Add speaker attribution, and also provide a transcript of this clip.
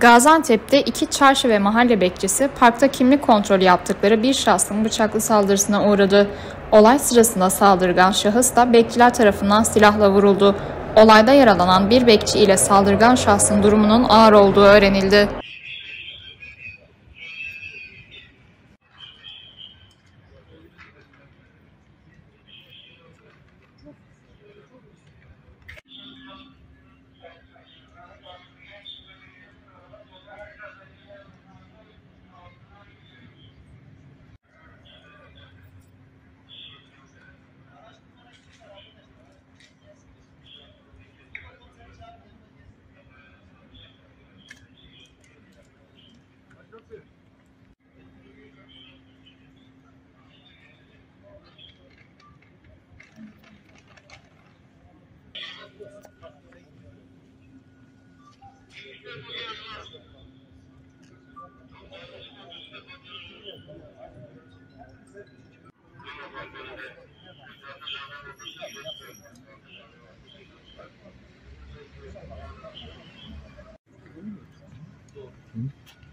Speaker 1: Gaziantep'te iki çarşı ve mahalle bekçisi parkta kimlik kontrolü yaptıkları bir şahsın bıçaklı saldırısına uğradı. Olay sırasında saldırgan şahıs da bekçiler tarafından silahla vuruldu. Olayda yaralanan bir bekçi ile saldırgan şahsın durumunun ağır olduğu öğrenildi.
Speaker 2: Mm-hmm.